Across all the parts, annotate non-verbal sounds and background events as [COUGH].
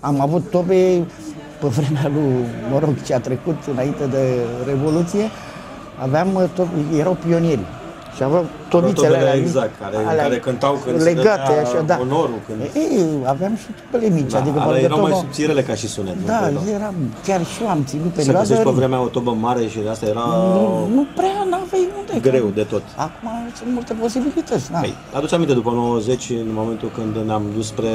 Am avut tobe pe vremea lui, mă rog, ce a trecut înainte de Revoluție, aveam, uh, to- erau pionieri. Și aveau tobițele Tobele alea, exact, care, alea care cântau când se legate, dădea așa, da. onorul. Când... Ei, aveam și tubele mici, Da, adică ale parcă erau mai toba- subțirele ca și sunet. nu Da, credeam. eram, chiar și eu am ținut Să perioada. găsești pe vremea o tobă mare și de asta era nu, nu prea n-aveai unde. greu de tot. Acum sunt multe posibilități, da. Păi, aduce aminte după 90, în momentul când ne-am dus spre,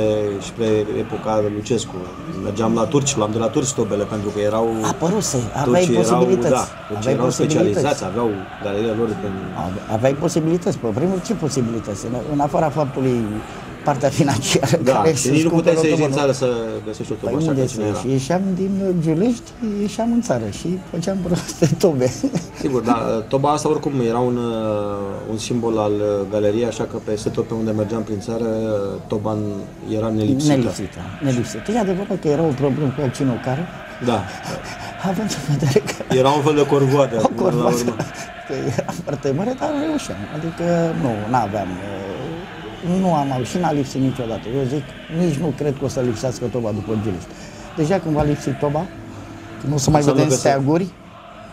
spre epoca Lucescu. Mergeam la turci, luam de la turci tobele, pentru că erau... Apăruse, aveai turcii posibilități. Erau, da, turcii aveai erau posibilități. specializați, aveau galeria lor în... Aveai posibilități, pe primul ce posibilități? În, în afara faptului partea financiară Da, care și se nici nu scumpără puteai să ieși tobă, din nu? țară să găsești o tobă Păi așa unde ca să cine era. ieși? Ieșeam din Giulești, ieșeam în țară și făceam proste tobe. Sigur, dar toba asta oricum era un, uh, un simbol al uh, galeriei, așa că peste tot pe unde mergeam prin țară, uh, toba era nelipsită. Nelipsită, nelipsită. E adevărat că era o problemă cu accinul care, Da, având în vedere că era un fel de corvoadă. o până la corvoasă, urmă. că era foarte mare, dar reușeam. Adică nu, n-aveam, uh, nu am avut și n-a lipsit niciodată. Eu zic, nici nu cred că o să lipsească toba după Giulești. Deja când va lipsi toba, când nu o să mai Înseamnă vedem că se- steaguri,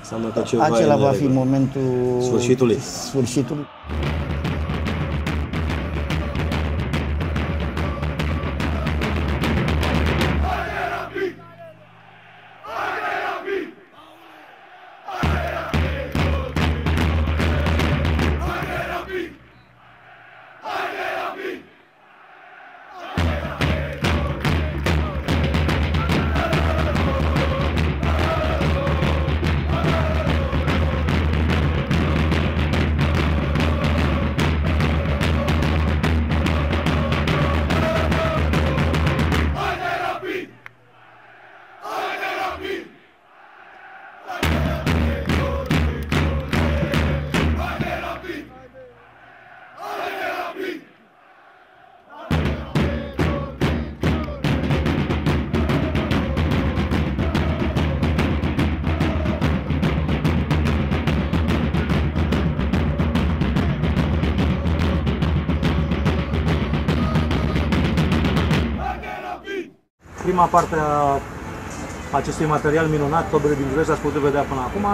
Înseamnă că ceva acela e în va fi neregulă. momentul Sfârșitului. sfârșitului. Prima parte a acestui material minunat, tobele din Giulești, ați putut vedea până acum.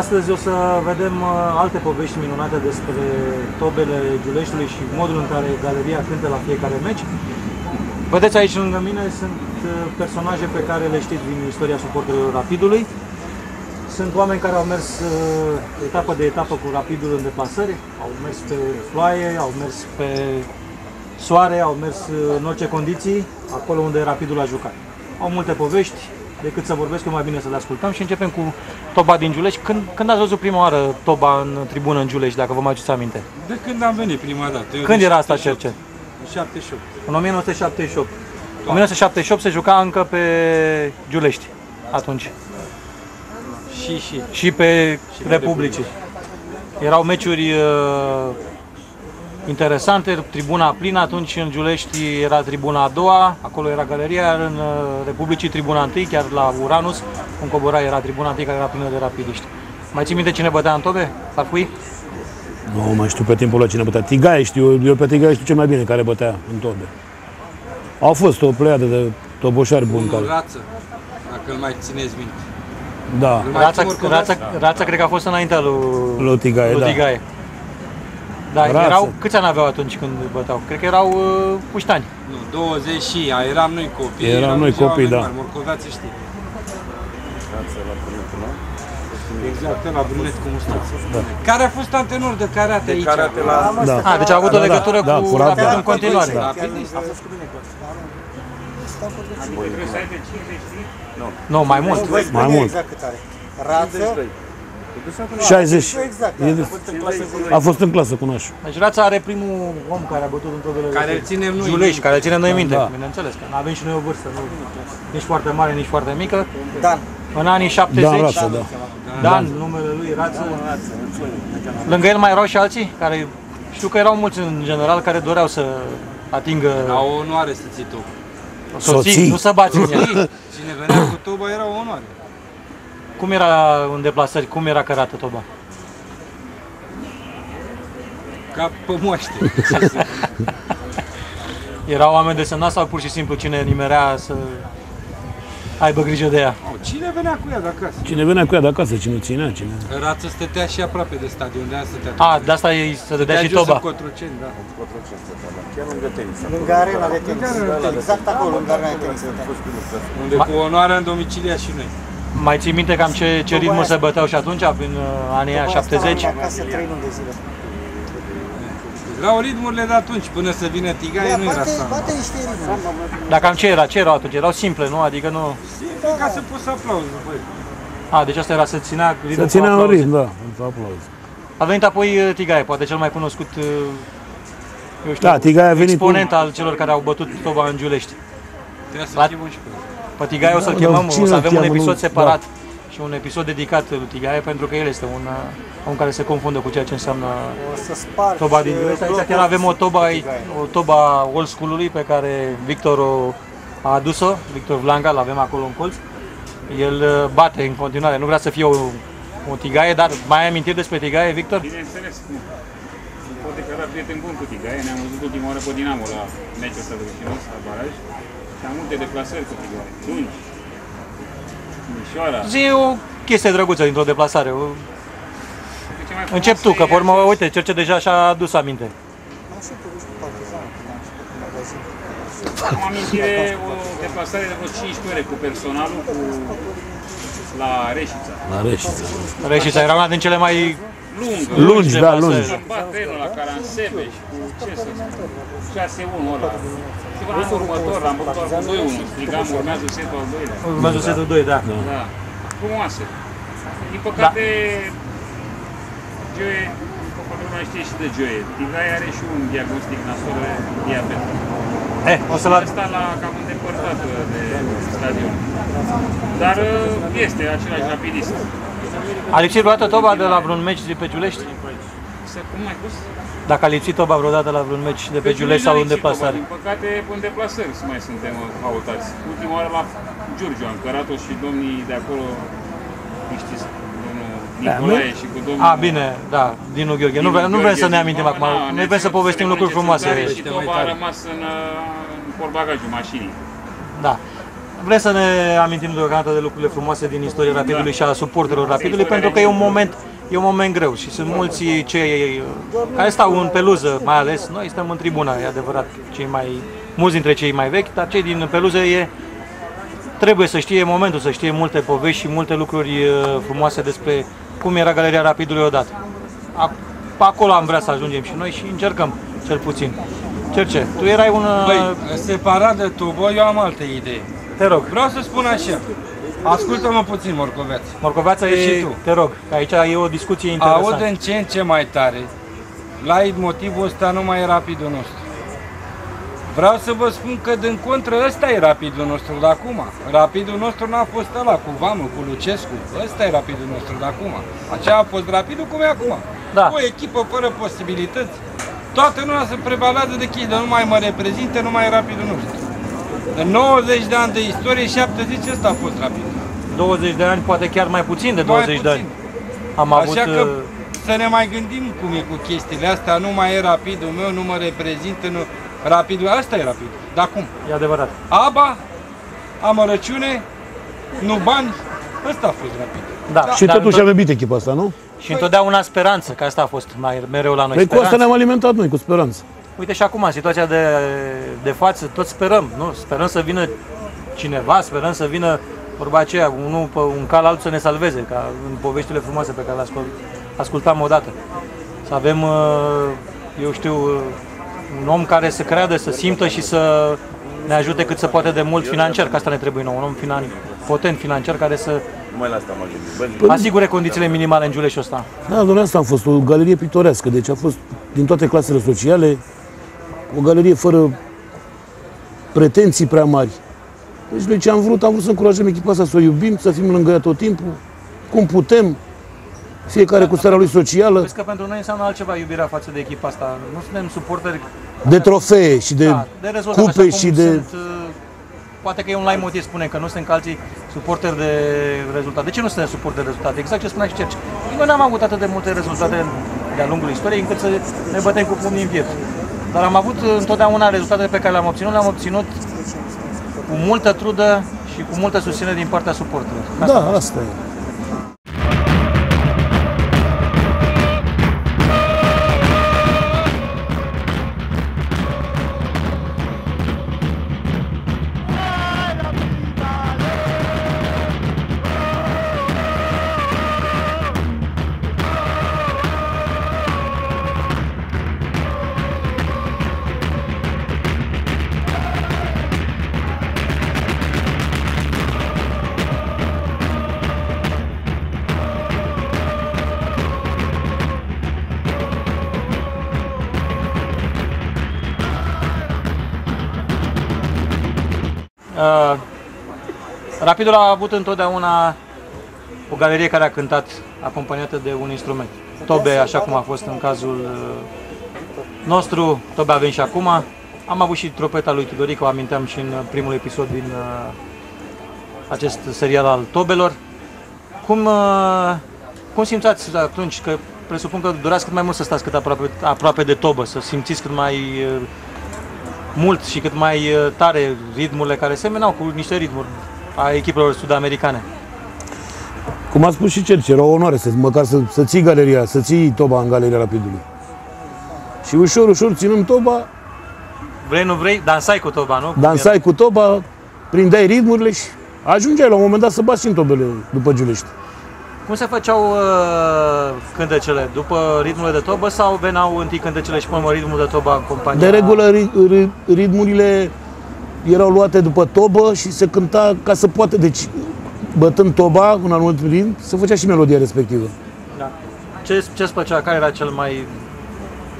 Astăzi o să vedem uh, alte povești minunate despre tobele Giuleștiului și modul în care galeria cântă la fiecare meci. Vedeți aici lângă mine sunt uh, personaje pe care le știți din istoria suporterilor Rapidului. Sunt oameni care au mers uh, etapă de etapă cu Rapidul în deplasări, au mers pe ploaie, au mers pe soare, au mers uh, în orice condiții, acolo unde Rapidul a jucat. Au multe povești, decât să vorbesc, e mai bine să le ascultăm și începem cu Toba din Giulești. Când, când ați văzut prima oară Toba în tribună în Giulești, dacă vă mai aduceți aminte? De când am venit prima dată. Eu Când din era asta, 78. Cerce? În 78. În 1978. În 1978 se juca încă pe Giulești, atunci. Și, și. Și pe Și pe Republicii. Erau meciuri uh, interesante, tribuna plină, atunci în Giulești era tribuna a doua, acolo era galeria, iar în uh, Republicii tribuna întâi, chiar la Uranus, în Cobora era tribuna întâi care era plină de rapidiști. Mai ții minte cine bătea în tobe? Farfui? Nu mai știu pe timpul ăla cine bătea. Tigaie știu, eu pe Tigaie știu cel mai bine care bătea în tobe. Au fost o pleiadă de toboșari buni Unul care... rață, dacă îl mai țineți minte. Da, Îl mai Rața, țin oricum rața, asta? rața cred că a fost înaintea lui, lui Tigaie, lui da. Tigaie. Da, Rață. erau, câți ani aveau atunci când băteau? Cred că erau uh, puștani. Nu, 20 și a, eram noi copii. Eram noi deja copii, oameni da. mari, Morcoveață știi. Exact, la brunet cu mustață. Da. Care a fost antenor de karate aici? karate la- da. Ah, deci a avut o Da, da, legătură da, cu, cu Rapid Rapid. în continuare. Rapidist. Nu, mai mult. Mai mult. Exact cât are. Rață, 60. exact. E de- A fost în clasă cu nașul. Deci Rața are primul om care a bătut în tobele Care îl ținem noi Giulești, minte. care îl ținem noi minte, Da. bineînțeles, că nu avem și noi o vârstă, nu, nici foarte mare, nici foarte mică. Dan. În anii 70, Dan Rață, da. Dan, numele lui Rață. Lângă el mai erau și alții care știu că erau mulți în general care doreau să atingă Ca o onoare să ții tu. soții, Soții. nu să bați [LAUGHS] în el. Cine venea cu toba era o onoare. Cum era în deplasări, cum era cărată toba? Ca pe moaște. Erau oameni desemnați sau pur și simplu cine nimerea să aibă grijă de ea? Oh, Cine venea cu ea de acasă? Cine venea cu ea de acasă, cine o ținea, cine... Rață stătea și aproape de stadion, de aia stătea. A, de asta ei se dădea și jos în toba. Cotroceni, da. Lângă arena de tenis. Exact acolo, lângă arena de tenis. Unde cu onoarea în domicilia și noi. Mai ții minte cam ce, ce ritmă se băteau și atunci, prin uh, anii aia 70? Acasă trei luni de zile. Erau ritmurile de atunci, până să vină Tigaie, Da, nu era bate, asta. bate niște ritmuri. Dar cam ce era? Ce erau atunci? Erau simple, nu? Adică nu... Ca să poți să aplauzi, băi. A, deci asta era să ținea Să ritmul cu ținea un aplauze. ritm, da, cu aplauz. A venit apoi uh, Tigaie, poate cel mai cunoscut uh, eu știu, Da, Tigaie a venit cu- exponent al celor care au bătut toba în Giulești. Trebuie să La- chemăm și pe ăla. Pe Tigaie o să-l Da, chemăm, dar o cine să îl avem un cheamă, episod nu? separat și un episod dedicat lui Tigaie pentru că el este un uh, om care se confundă cu ceea ce înseamnă O să spargi toba din Giulești. Aici blocul chiar avem o toba, aici, Tigaie. o toba old school-ului pe care Victor o a adus-o, Victor Vlaga, l avem acolo în colț. El uh, bate în continuare, nu vrea să fie o, o tigaie, dar mai ai amintiri despre tigaie, Victor? Bineînțeles, nu. Pot declara prieten bun cu Tigaie, ne-am văzut ultima oară pe Dinamo la meciul ăsta de vecinăs, la baraj. Și am multe deplasări cu Tigaie, lungi. Mișoara. Zi o chestie drăguță dintr-o deplasare. o- Cred că cea mai Încep tu, frumoasă că e pe urmă, acest- uite, Cerce deja și-a adus aminte. Am și pe cu partizanul când am început cu magazin. Am amintire o deplasare de vreo 15 ore cu personalul, cu la Reșița. La Reșița. Reșița era una din cele mai Lungă. Lungi, da, deplasări. lungi. Am bat trenul la Caransebeș cu ce să spun, 6-1 ăla. Și anul următor am bătut doar cu 2-1, strigam, urmează setul al doilea. Urmează setul 2, da. Da. Frumoase. Din păcate, Joe, poate nu mai știe și de Joe. Tigaia are și un diagnostic nasol de diabet. Eh, o să-l ad- Asta l-a cam îndepărtat de stadion. Dar uh, este același rapidist. A lipsit vreodată toba de la vreun meci de pe Giulești? Să, cum ai pus? Dacă a lipsit toba vreodată la vreun meci de pe Giulești sau în deplasare? Din păcate, în deplasări să mai suntem uh, cautați. Ultima oară la Giurgiu am cărat-o și domnii de acolo, îi știți, domnul Nicolae și cu domnul... A, bine, da, Dinu Gheorghe. Nu, vrem, nu vrem să ne amintim acum, noi vrem să povestim lucruri frumoase. Și toba a rămas în, uh, în portbagajul mașinii. Da. Vrem să ne amintim deocamdată de lucrurile frumoase din istoria Rapidului și a suporterilor Rapidului, pentru că e un moment, e un moment greu și sunt mulți cei care stau în peluză, mai ales noi stăm în tribună, e adevărat, cei mai, mulți dintre cei mai vechi, dar cei din peluză e, trebuie să știe e momentul, să știe multe povești și multe lucruri uh, frumoase despre cum era Galeria Rapidului odată. A- Acolo am vrea să ajungem și noi și încercăm, cel puțin. Cerce, tu erai un... uh, Băi, separat de Tubo, eu am alte idei. Te rog. Vreau să spun așa. Ascultă-mă puțin, Morcoveț. Morcoveața e Și și tu. tu. Te rog, că aici e o discuție interesantă. Aud în ce în ce mai tare. La motivul ăsta nu mai e rapidul nostru. Vreau să vă spun că din contră ăsta e rapidul nostru de acum. Rapidul nostru n-a fost ăla cu Vamă, cu Lucescu. Ăsta e rapidul nostru de acum. Aceea a fost rapidul cum e acum. Da. O echipă fără posibilități. Toată lumea se prevalează de chestii, nu mai mă reprezintă, nu mai e rapidul nostru. În 90 de ani de istorie, 70 ăsta a fost rapid. 20 de ani, poate chiar mai puțin de 20 mai de ani. puțin. Am avut... Așa că uh, să ne mai gândim cum e cu chestiile astea, nu mai e rapidul meu, nu mă reprezintă, nu... Rapidul, asta e rapid. Dar cum? E adevărat. Aba, amărăciune, nu bani, ăsta a fost rapid. Da. Și dar totuși întot- am iubit echipa asta, nu? Și întotdeauna speranță, că asta a fost mai mereu la noi. Păi cu asta speranță. ne-am alimentat noi, cu speranță. Uite și acum, în situația de, de față, tot sperăm, nu? Sperăm să vină cineva, sperăm să vină vorba aceea, unul pe un cal altul să ne salveze, ca în poveștile frumoase pe care le ascult, ascultam odată. Să avem, uh, eu știu, uh, un om care să creadă, să simtă și să ne ajute cât se poate de mult financiar, că asta ne trebuie nou, un om finan, potent financiar care să Numai la asta mă gândesc. Bă, asigure condițiile minimale în Giuleșul ăsta. Da, domnule, asta a fost o galerie pitorească, deci a fost din toate clasele sociale, o galerie fără pretenții prea mari. Deci noi ce am vrut, am vrut să încurajăm echipa asta, să o iubim, să fim lângă ea tot timpul, cum putem, fiecare cu starea lui socială, Vezi că pentru noi înseamnă altceva iubirea față de echipa asta. Nu suntem suporteri de trofee și de da, de rezultat, cupe așa cum și de... Sunt, uh, poate că e un light motiv, spune că nu suntem ca alții suporteri de rezultat. De ce nu suntem suporteri de rezultat? Exact ce spunea și Cerci. Noi n-am avut atât de multe rezultate de-a lungul istoriei încât să ne bătem cu pumnii în piept. Dar am avut întotdeauna rezultatele pe care le-am obținut, le-am obținut cu multă trudă și cu multă susținere din partea suporterilor. Da, asta e. Rapidul a avut întotdeauna o galerie care a cântat acompaniată de un instrument. Tobe, așa cum a fost în cazul uh, nostru, Tobe avem și acum. Am avut și tropeta lui Tudorica, o aminteam și în primul episod din uh, acest serial al Tobelor. Cum, uh, cum simțați atunci că presupun că doreați cât mai mult să stați cât aproape, aproape de tobă, să simțiți cât mai uh, mult și cât mai uh, tare ritmurile care semenau cu niște ritmuri a echipelor sud-americane. Cum a spus și Cerci, era o onoare să, măcar să, să ții galeria, să ții toba în galeria Rapidului. Și ușor, ușor, ținând toba, Vrei, nu vrei, dansai cu toba, nu? Cum dansai cu toba, prindeai ritmurile și ajungeai la un moment dat să bați și în tobele după Giulești. era? Cum se făceau uh, cântecele? După ritmurile de tobă sau veneau întâi cântecele și până ritmul de tobă în compania? De regulă, ri- ri- ritmurile erau luate după tobă și se cânta ca să poată, deci bătând toba, un anumit ritm, se făcea și melodia respectivă. Da. Ce, ce-ți plăcea? Care era cel mai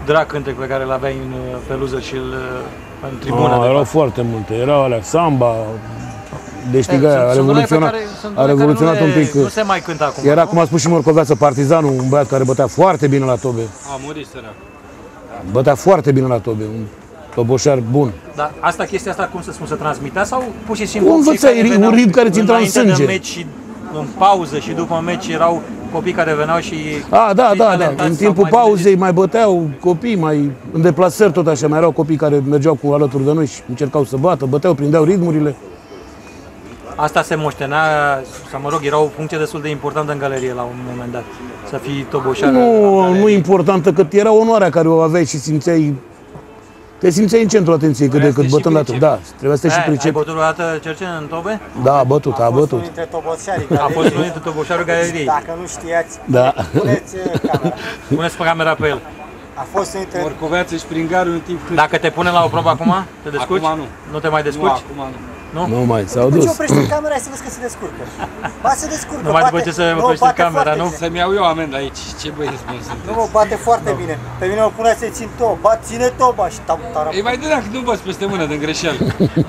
drag cântec pe care îl aveai în uh, peluză și îl, uh, în tribună? Ah, de erau fapt? foarte multe, erau alea, samba, Eh, deștigaia, a sunt- sunt unele pe revoluționat, care- sunt a unele care revoluționat nu un le- pic. Nu se mai cântă acum. Era, nu? cum a spus și Morcoveață, partizanul, un băiat care bătea foarte bine la tobe. A murit sărac. Bătea foarte bine la tobe, un toboșar bun. Dar asta, chestia asta, cum să spun, să transmitea sau pur și simplu... Cum cei învățai? care Un veneau ritm care ți intra în înainte sânge. De meci și în pauză și după meci erau copii care veneau și... A, da, și da, da. talentați În sau timpul mai bine pauzei mai băteau copii, mai în deplasări tot așa, mai erau copii care mergeau cu alături de noi și încercau să bată, băteau, prindeau ritmurile. Asta se moștenea, sau mă rog, era o funcție destul de importantă în galerie la un moment dat. Să fii toboșar. la Nu, galerie. nu importantă, că era onoarea care o aveai și simțeai te simțeai în centrul atenției cât de Trebuia să cât te și bătând la tot. Da, trebuia să te și Eh, Ai, ai pricepi. bătut vreodată cerce în tobe? Da, a bătut, a fost bătut. unul dintre toboșarii A fost unul galeriei. dintre toboșarul galeriei. Dacă nu știați, Da. puneți uh, camera. Puneți pe camera pe el. A fost unul dintre Morcoveață și prin garul în timp cât... Dacă te pune la o probă acum, te descurci? Acum nu. Nu te mai Nu, descurci? acum nu. Nu mai, s-au Deci dus. oprește camera să vezi că se descurcă. Ba se descurcă, Numai bate, după ce se nu, oprește bate camera, foarte nu? bine. Să-mi iau eu amenda aici. Ce băieți bun sunt. Nu mă, bate foarte bine. Pe mine mă punea să țin top, bat, ține toba și tam tara. Ei mai de dacă nu băți peste mână din greșeală.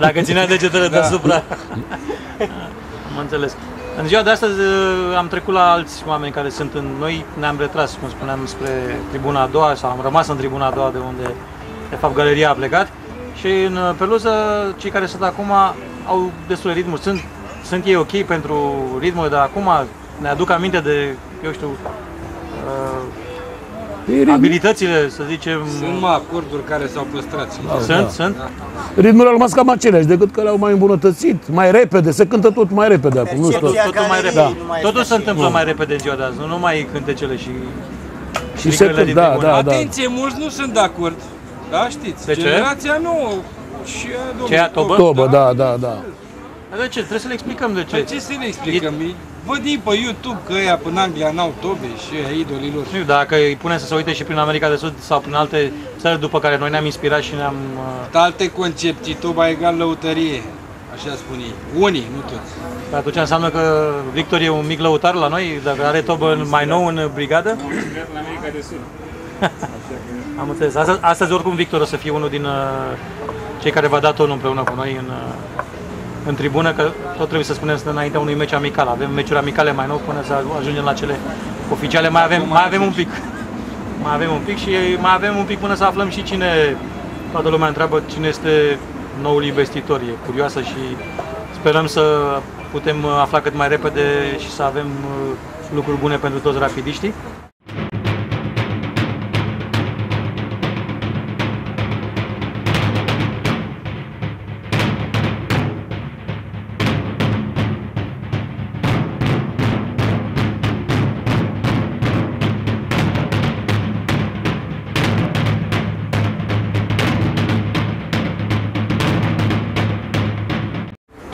Dacă țineai degetele Da. deasupra. Am înțeles. În ziua de astăzi uh, am trecut la alți oameni care sunt în... Noi ne-am retras, cum spuneam, spre tribuna a doua sau am rămas în tribuna a doua de unde, de fapt, galeria a plecat. Și în uh, peluză, cei care sunt acum au destule ritmuri. Sunt, sunt ei ok pentru ritmul de acum? Ne aduc aminte de, eu știu, uh, abilitățile, să zicem... Sunt mă acorduri care s-au păstrat. Sunt, sunt. Ritmurile au rămas cam aceleași, decât că le-au mai îmbunătățit, mai repede, se cântă tot mai repede acum. Nu Percepția tot. Totul mai galeriei repede. nu mai Totul este se întâmplă aceeași. mai repede în ziua de azi, nu numai cântecele și Și se strigările cânt, din da, tribună. da, da. Atenție, mulți nu sunt de acord. Da, știți. De ce? Generația nouă și a domnului Ce, a Tobă? Tobă, da, da, da. Dar De ce? Trebuie să le explicăm de ce. Pe ce să le explicăm? Ei Văd ei pe YouTube că ăia până Anglia n-au tobe și ăia idolii lor. Nu știu, dacă îi punem să se uite și prin America de Sud sau prin alte țări după care noi ne-am inspirat și ne-am... uh, Alte concepții, toba egal lăutărie. Așa spun ei. Unii, nu toți. Că atunci înseamnă că Victor e un mic lăutar la noi, dacă are tobă mai nou în brigadă? Am jucat în America de Sud. [LAUGHS] Am înțeles. Astăzi, astăzi oricum Victor o să fie unul din uh, cei care va da tonul împreună cu noi în, uh, în tribună, că tot trebuie să spunem să înaintea unui meci amical. Avem meciuri amicale mai nou până să ajungem la cele oficiale. Mai avem, mai avem un pic. Mai avem un pic și mai avem un pic până să aflăm și cine, toată lumea întreabă cine este noul investitor. E curioasă și sperăm să putem uh, afla cât mai repede și să avem uh, lucruri bune pentru toți rapidiștii.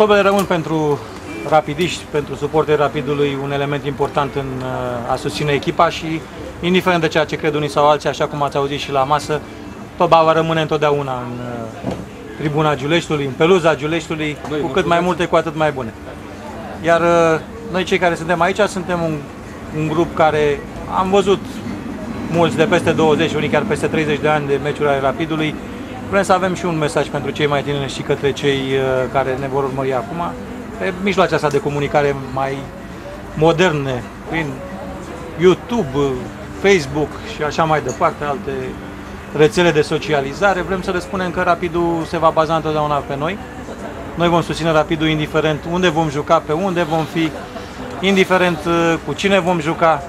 Tobele rămân pentru rapidiști, pentru suporterii rapidului un element important în uh, a susține echipa și indiferent de ceea ce cred unii sau alții, așa cum ați auzit și la masă, toba va rămâne întotdeauna în uh, tribuna Giuleștiului, în peluza Giuleștiului, cu cât mai multe, cu atât mai bune. Iar uh, noi cei care suntem aici suntem un, un grup care am văzut mulți de peste 20, unii chiar peste 30 de ani de meciuri ale Rapidului. Vrem să avem și un mesaj pentru cei mai tineri și către cei uh, care ne vor urmări acum, pe mijloace asta de comunicare mai moderne, prin YouTube, uh, Facebook și așa mai departe, alte rețele de socializare. Vrem să le spunem că Rapidul se va baza întotdeauna pe noi. Noi vom susține Rapidul indiferent unde vom juca, pe unde vom fi, indiferent uh, cu cine vom juca.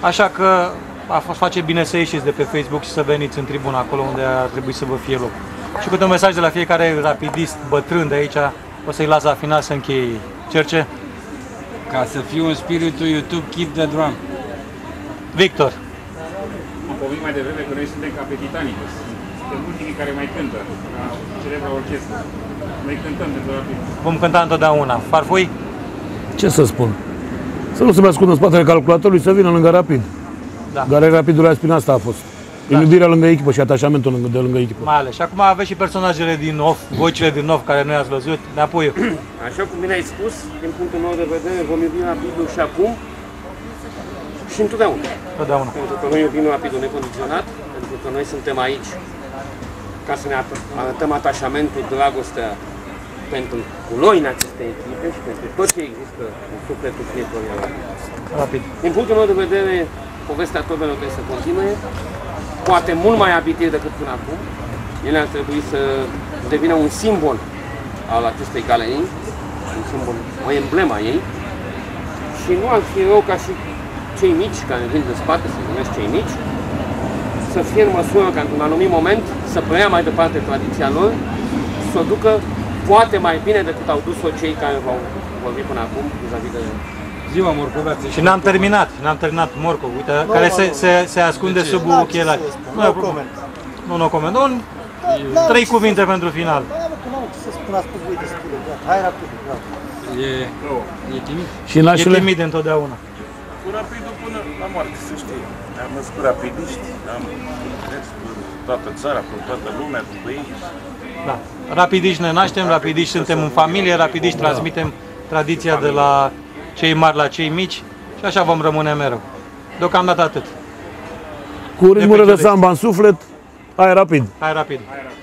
Așa că a fost face bine să ieșiți de pe Facebook și să veniți în tribuna acolo unde ar trebui să vă fie loc. Și cu un mesaj de la fiecare rapidist bătrân de aici, o să-i las la final să încheie ei. Cerce? Ca să fiu în spiritul YouTube, keep the drum. Victor. Am povestit mai devreme că noi suntem ca pe Titanicus. Suntem ultimii care mai cântă, ca celebra orchestră. Noi cântăm pentru rapid. Vom cânta întotdeauna. Farfui? Ce să spun? Să nu se mai ascundă în spatele calculatorului, să vină lângă Rapid. Da. Galeria Rapidului azi prin asta a fost. Da. Iubirea lângă echipă și atașamentul lângă, de lângă echipă. Mai ales. Și acum aveți și personajele din off, vocile din off care noi ați văzut. Înapoi eu. [CLEARS THROAT] Așa cum bine ai spus, din punctul meu de vedere, vom iubi Rapidul și acum și întotdeauna. Întotdeauna. Pentru că noi iubim Rapidul necondiționat, pentru că noi suntem aici ca să ne at- arătăm atașamentul, dragostea pentru culoile acestei echipe și pentru tot ce există în sufletul fiecărui rapid. Rapid. Din punctul meu de vedere, povestea Tobelor trebuie să continue, poate mult mai abitir decât până acum. Ele ar trebui să devină un simbol al acestei galerii, un simbol, o emblemă a ei. Și nu ar fi rău ca și cei mici care vin de spate, se numesc cei mici, să fie în măsură ca într-un anumit moment să preia mai departe tradiția lor, să o ducă poate mai bine decât au dus-o cei care v-au vorbit până acum vis-a-vis de Ziua morcoveață. Și n-am terminat, n-am terminat Morco, uite, care se, se, se ascunde sub ochelari. Nu, Nu e problemă. coment. nu, nu coment. Un, N-am trei ce cuvinte pentru final. să- Da, nu am ce să spun, a spus voi destul, gata. Hai rapid, gata. E, e timid. Și E nașule, timid întotdeauna. Cu rapidul până la moarte, să știi. Am născut rapidiști, am mers cu toată țara, cu toată lumea, cu ei. Da. Rapidiști ne naștem, rapidiști suntem în familie, rapidiști transmitem tradiția de la cei mari la cei mici și așa vom rămâne mereu. Deocamdată atât. cu ritmul de pe de samba în suflet, hai rapid. Hai rapid. Hai rapid.